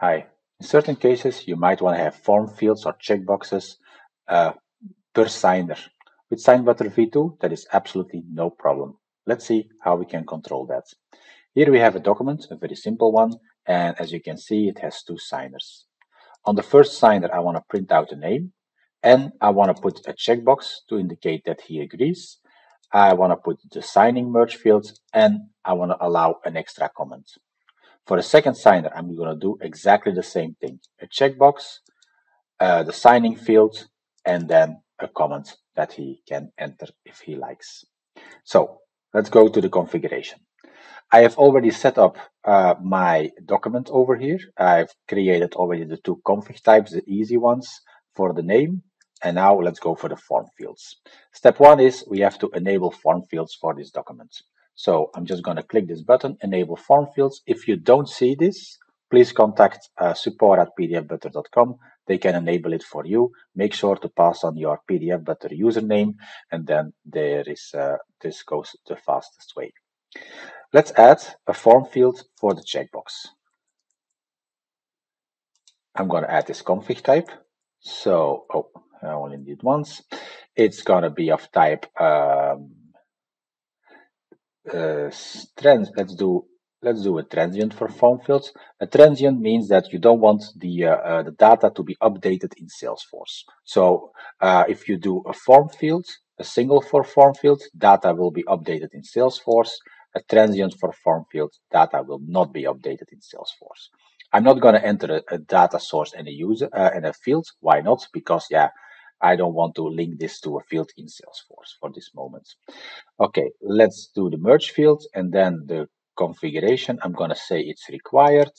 Hi. In certain cases, you might want to have form fields or checkboxes uh, per signer. With SIGN Butler v2, that is absolutely no problem. Let's see how we can control that. Here we have a document, a very simple one, and as you can see, it has two signers. On the first signer, I want to print out a name, and I want to put a checkbox to indicate that he agrees. I want to put the signing merge fields, and I want to allow an extra comment. For the second signer, I'm going to do exactly the same thing. A checkbox, uh, the signing field, and then a comment that he can enter if he likes. So let's go to the configuration. I have already set up uh, my document over here. I've created already the two config types, the easy ones for the name. And now let's go for the form fields. Step one is we have to enable form fields for this document. So I'm just going to click this button, enable form fields. If you don't see this, please contact uh, support at pdfbutler.com. They can enable it for you. Make sure to pass on your pdfbutter username, and then there is uh, this goes the fastest way. Let's add a form field for the checkbox. I'm going to add this config type. So, oh, I only need once. It's going to be of type um, uh, trans. Let's do let's do a transient for form fields. A transient means that you don't want the uh, uh, the data to be updated in Salesforce. So uh, if you do a form field, a single for form field, data will be updated in Salesforce. A transient for form field, data will not be updated in Salesforce. I'm not going to enter a, a, data source and a user uh, and a field. Why not? Because yeah, I don't want to link this to a field in Salesforce for this moment. Okay, let's do the merge field and then the configuration. I'm going to say it's required.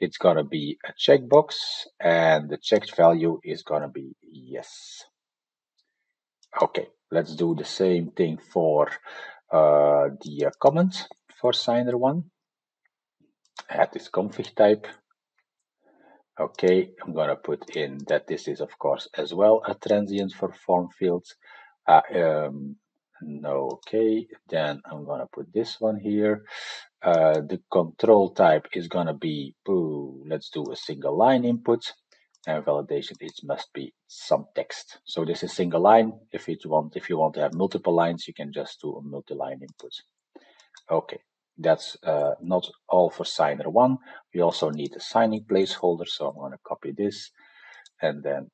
It's going to be a checkbox and the checked value is going to be yes. Okay, let's do the same thing for uh, the uh, comment for signer one. Add this config type Okay, I'm going to put in that this is, of course, as well a transient for form fields. Uh, um, no, okay, then I'm going to put this one here. Uh, the control type is going to be, ooh, let's do a single line input. And validation, it must be some text. So this is single line. If you want, if you want to have multiple lines, you can just do a multi-line input. Okay, that's uh, not all for signer one. We also need a signing placeholder. So I'm going to copy this and then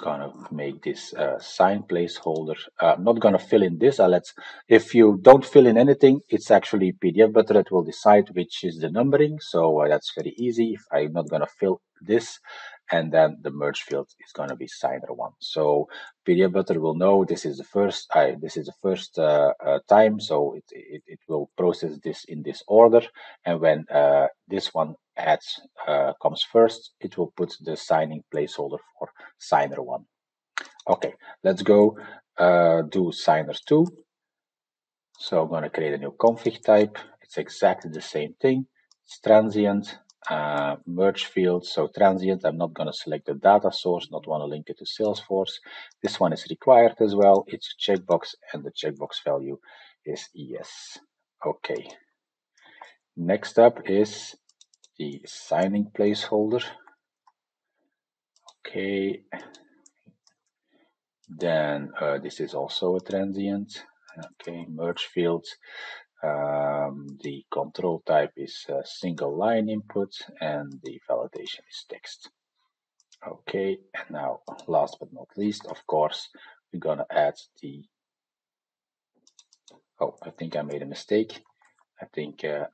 gonna make this uh, sign placeholder. Uh, I'm not gonna fill in this. Uh, let's. If you don't fill in anything, it's actually PDF Butler that will decide which is the numbering. So uh, that's very easy. If I'm not gonna fill this, and then the merge field is going to be signer one. So pdfbutler will know this is the first I, this is the first uh, uh, time, so it, it, it will process this in this order, and when this one adds uh, comes first, it will put the signing placeholder for signer one. Okay, let's go uh, do signer two. So I'm going to create a new config type. It's exactly the same thing. It's transient uh, merge field. So transient, I'm not going to select the data source, not want to link it to Salesforce. This one is required as well. It's a checkbox and the checkbox value is yes. Okay. Next up is the signing placeholder. Okay. Then uh, this is also a transient. Okay, merge field. Um, the control type is a single line input and the validation is text. Okay, and now last but not least, of course, we're gonna add the, oh, I think I made a mistake. I think uh,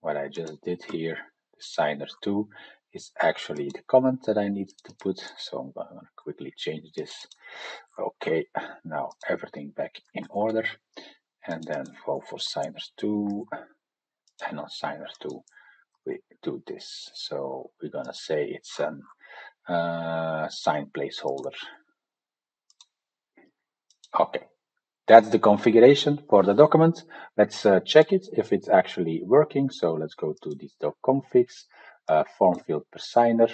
what I just did here, signer 2, is actually the comment that I needed to put. So I'm gonna quickly change this. Okay, now everything back in order. And then go for signers 2 and on signer 2 we do this. So we're gonna say it's an uh, sign placeholder. Okay that's the configuration for the document. Let's uh, check it if it's actually working. So let's go to these doc configs uh, form field per signer.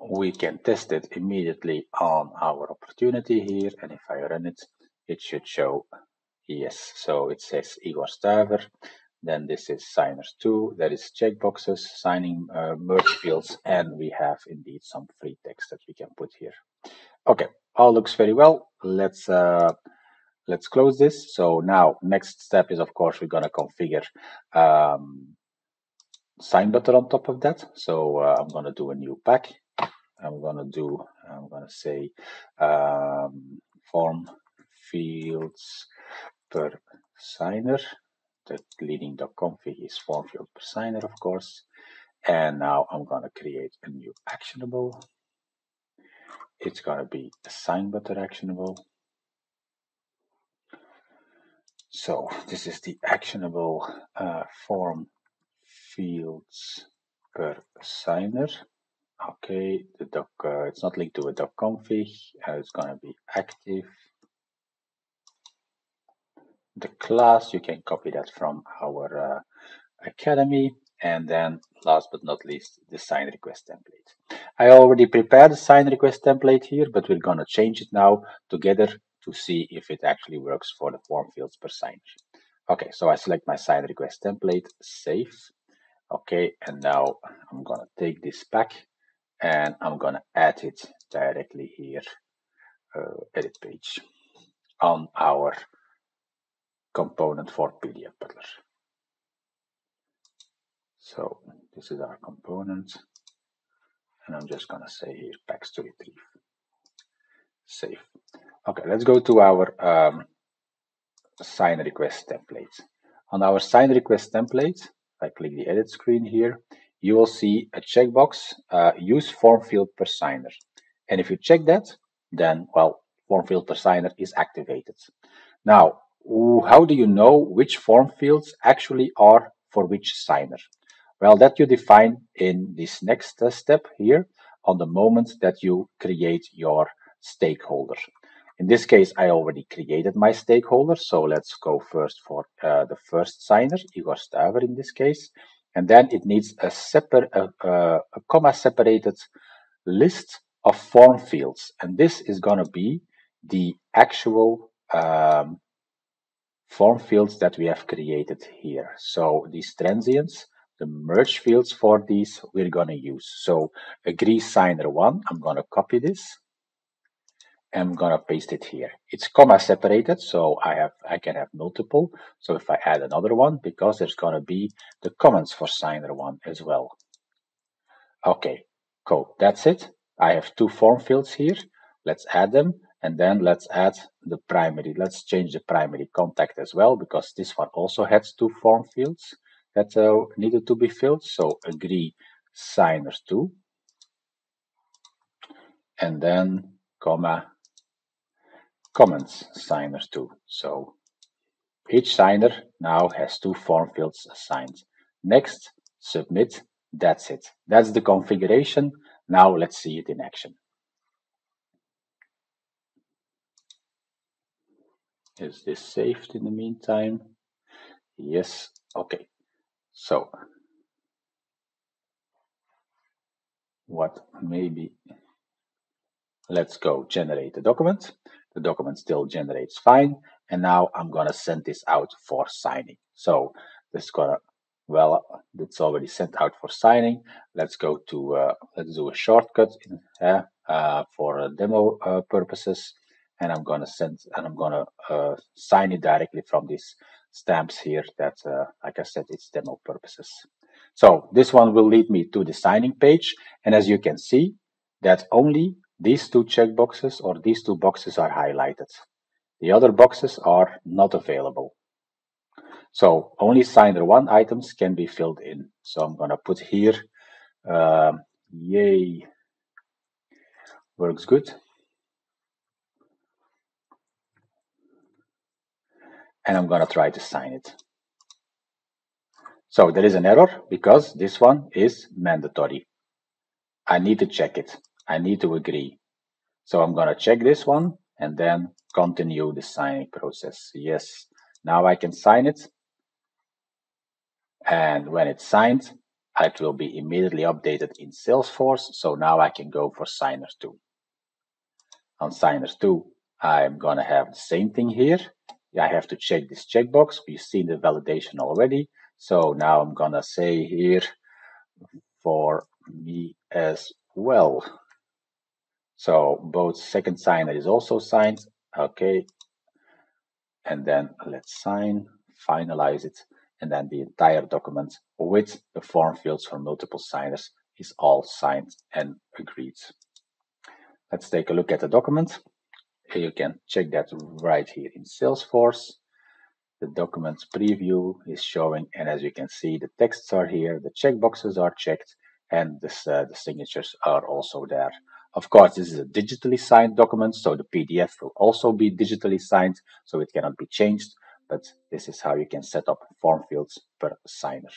We can test it immediately on our opportunity here. And if I run it it should show Yes, so it says Igor Staver. Then this is signers two. There is checkboxes, signing uh, merge fields, and we have indeed some free text that we can put here. Okay, all looks very well. Let's uh, let's close this. So now next step is of course we're gonna configure um, sign button on top of that. So uh, I'm gonna do a new pack. I'm gonna do I'm gonna say um, form fields per signer the leading.config is form field signer, of course. And now I'm going to create a new actionable. It's going to be a sign button actionable. So this is the actionable uh, form fields per signer. Okay, the doc, uh, it's not linked to a doc config. Uh, it's going to be active the class. You can copy that from our uh, academy. And then last but not least, the sign request template. I already prepared the sign request template here, but we're going to change it now together to see if it actually works for the form fields per sign. Okay, so I select my sign request template, save. Okay, and now I'm going to take this back and I'm going to add it directly here, uh, edit page on our component for PDF Butler. So this is our component. And I'm just going to say here packs to retrieve. Save. Okay, let's go to our um, sign request template. On our sign request template, I click the edit screen here, you will see a checkbox, uh, use form field per signer. And if you check that, then, well, form field per signer is activated. Now, how do you know which form fields actually are for which signer? Well, that you define in this next uh, step here on the moment that you create your stakeholder. In this case, I already created my stakeholder. So let's go first for uh, the first signer, Igor Staver in this case. And then it needs a, separate, uh, uh, a comma separated list of form fields. And this is going to be the actual um, form fields that we have created here. So these transients, the merge fields for these, we're going to use. So agree signer one, I'm going to copy this. I'm going to paste it here. It's comma separated, so I have I can have multiple. So if I add another one, because there's going to be the comments for signer one as well. Okay, cool. That's it. I have two form fields here. Let's add them. And then let's add the primary. Let's change the primary contact as well, because this one also has two form fields that uh, needed to be filled. So agree signers two. And then comma comments signers two. So each signer now has two form fields assigned. Next, submit. That's it. That's the configuration. Now let's see it in action. Is this saved in the meantime? Yes, okay. So, what maybe, let's go generate the document. The document still generates fine. And now I'm gonna send this out for signing. So this is gonna, well, it's already sent out for signing. Let's go to, uh, let's do a shortcut in, uh, uh, for demo uh, purposes and I'm gonna send and I'm gonna uh, sign it directly from these stamps here that uh, like I said it's demo purposes. So this one will lead me to the signing page and as you can see that only these two checkboxes or these two boxes are highlighted. The other boxes are not available. So only signer one items can be filled in. So I'm gonna put here um, yay works good and I'm going to try to sign it. So there is an error because this one is mandatory. I need to check it. I need to agree. So I'm going to check this one and then continue the signing process. Yes, now I can sign it. And when it's signed, it will be immediately updated in Salesforce. So now I can go for signers 2. On signers 2, I'm going to have the same thing here I have to check this checkbox. We've seen the validation already. So now I'm gonna say here for me as well. So both second signer is also signed. Okay. And then let's sign, finalize it. And then the entire document with the form fields for multiple signers is all signed and agreed. Let's take a look at the document. You can check that right here in Salesforce. The documents preview is showing, and as you can see, the texts are here, the checkboxes are checked, and this, uh, the signatures are also there. Of course, this is a digitally signed document, so the PDF will also be digitally signed, so it cannot be changed, but this is how you can set up form fields per signer.